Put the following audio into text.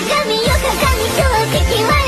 鏡よ鏡今日敵は